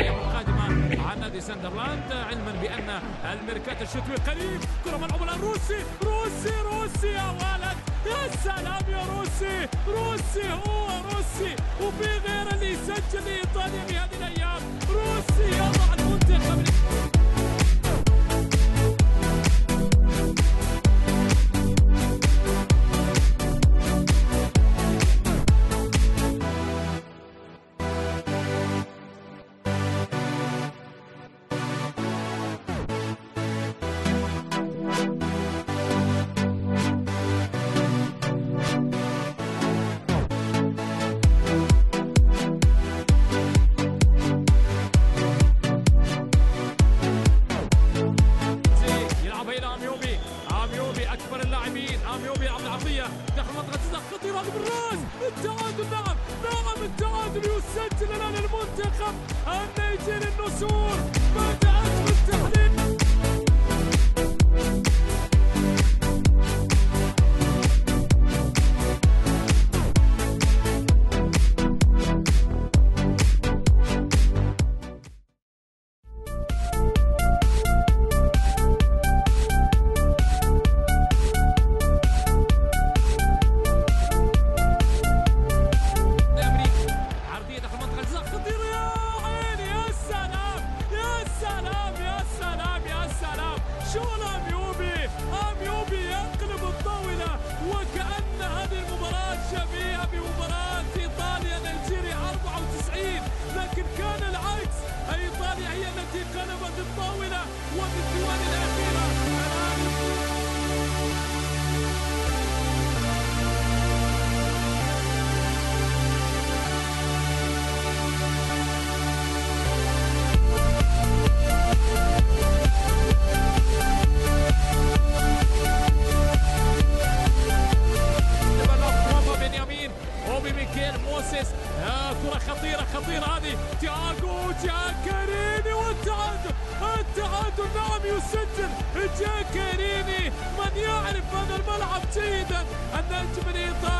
القادمة ساندرلاند علما بأن الميركاتو الشتوي قريب. كرة ملعوبة روسي روسي روسي يا ولد. يا سلام يا روسي روسي هو روسي. وفي غير اللي يسجل لإيطاليا في هذه الأيام روسي يضع داخل منطقه الجزاء خطيرة هذه بالراس. التعادل نعم. نعم التعادل يسجل الآن المنتخب. سلام شو الاميوبي اميوبي يقلب الطاولة وكأن هذه المباراة شبيهة بمباراة إيطاليا نيجيريا 94 لكن كان العكس. إيطاليا هي التي قلبت الطاولة وفي الثواني الأخيرة. كرة خطيرة خطيرة هذه. تياغو جاكاريني والتعادل التعادل نعم يسجل. جاكاريني من يعرف هذا الملعب جيدا النجم الايطالي